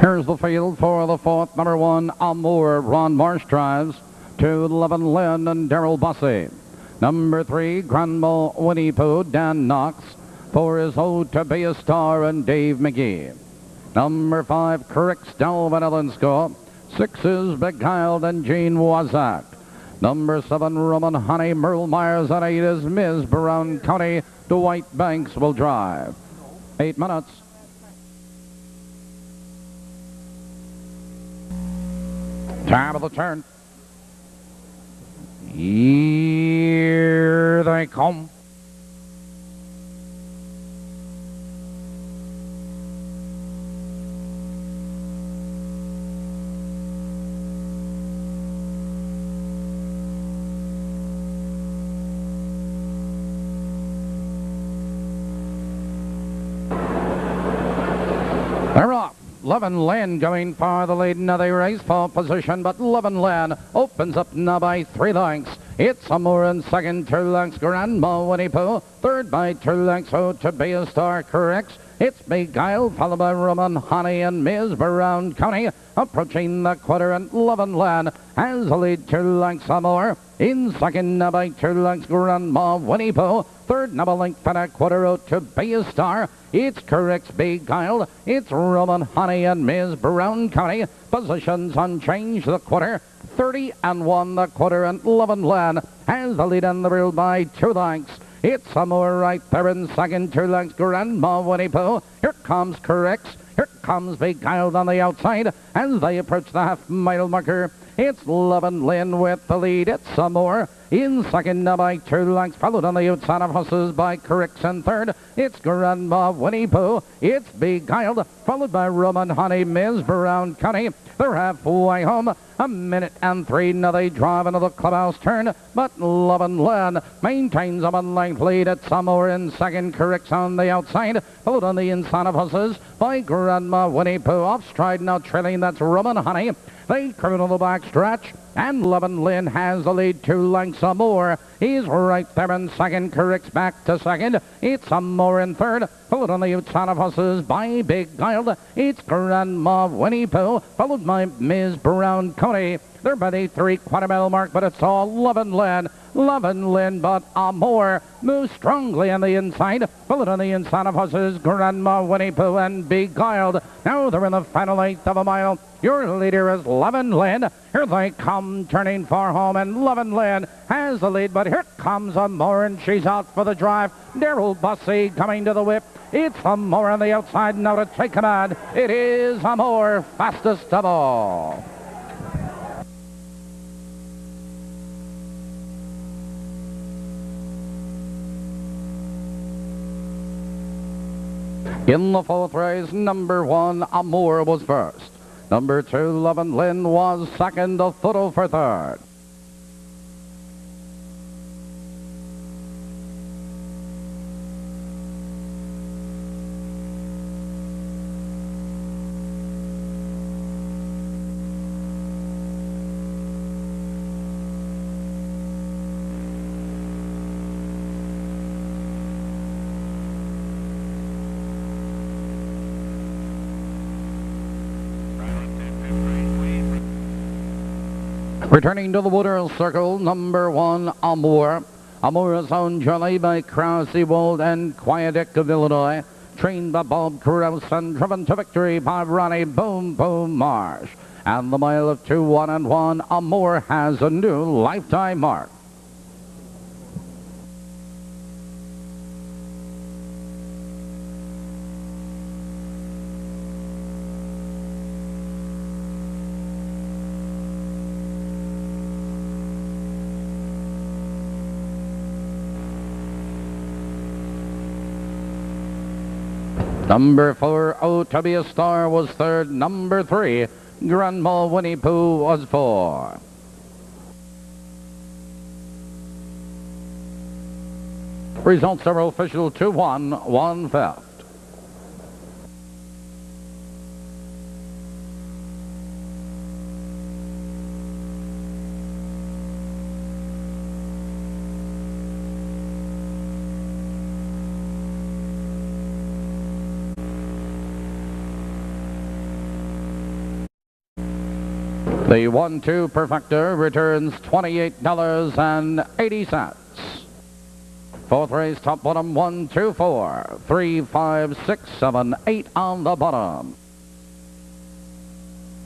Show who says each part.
Speaker 1: Here's the field for the fourth. Number one, Amour. Ron Marsh drives. Two, Levin Lynn and Daryl Bussey. Number three, Grandma Winnie Pooh, Dan Knox. Four is Oh to Be a Star and Dave McGee. Number five, Cricks, Delvin Ellen score. Six is Beguiled and Gene Wazak. Number seven, Roman Honey, Merle Myers, and eight is Ms. Brown County. Dwight Banks will drive. Eight minutes. Time of the turn. Here they come. They're off. Levin Land going for the lead. Now they race for position, but Levin Land opens up now by three lengths. It's Amour in second, two lengths Grandma Winnie Pooh. Third by two lengths, oh to be a star corrects. It's Beguiled, followed by Roman Honey and Ms. Brown County. Approaching the quarter and Levin Land has the lead two lengths Amour. In second, by two lengths Grandma Winnie Pooh. Third, number length and a quarter out to be a star. It's correct, Beguiled. It's Roman Honey and Ms. Brown County. Positions unchanged, the quarter. 30 and 1 the quarter and Levin Land has the lead in the real by two lengths. It's somewhere right there in second, two lengths Grandma Winnie Pooh. Here comes Corrects. Here comes Beguiled on the outside as they approach the half mile marker. It's Levin Lynn with the lead. It's Amour. In second by two lengths, followed on the outside of horses by in third. It's Grandma Winnie Pooh. It's Beguiled, followed by Roman Honey, Ms. Brown County. They're halfway home. A minute and three. Now they drive into the clubhouse turn, but Levin Lynn maintains a one-length lead at somewhere in second. Cricks on the outside, followed on the inside of horses by Grandma Winnie Pooh. Off stride now trailing. That's Roman Honey. They come on the back stretch, and Levin Lynn has the lead two lengths or more. He's right there in second. Corrects back to second. It's Amour in third. Followed on the outside of horses by Beguiled. It's Grandma Winnie Pooh, followed by Ms. Brown County. They're by the three quarter mile mark, but it's all Levin Lynn. Levin Lynn, but Amour moves strongly on the inside. Followed on the inside of horses, Grandma Winnie Pooh and Beguiled. Now they're in the final eighth of a mile. Your leader is Levin Lynn. Here they come, turning for home, and Levin Lynn has the lead, but here comes Amour, and she's out for the drive. Daryl Bussey coming to the whip. It's Amour on the outside now to take command. It is Amour, fastest of all. In the fourth race, number one, Amour was first. Number two, Levin Lynn was second, a photo for third. Returning to the Wooders Circle, number one, Amour. Amour is own journey by Krause Ewald and Quietick of Illinois. Trained by Bob Krause and driven to victory by Ronnie Boom Boom Marsh. And the mile of two, one and one, Amour has a new lifetime mark. Number four, Oh to be a Star was third. Number three, Grandma Winnie Pooh was four. Results are official 2-1, one fifth. The one-two perfecta returns $28.80. Fourth race, top bottom, one, two, four, three, five, six, seven, eight on the bottom.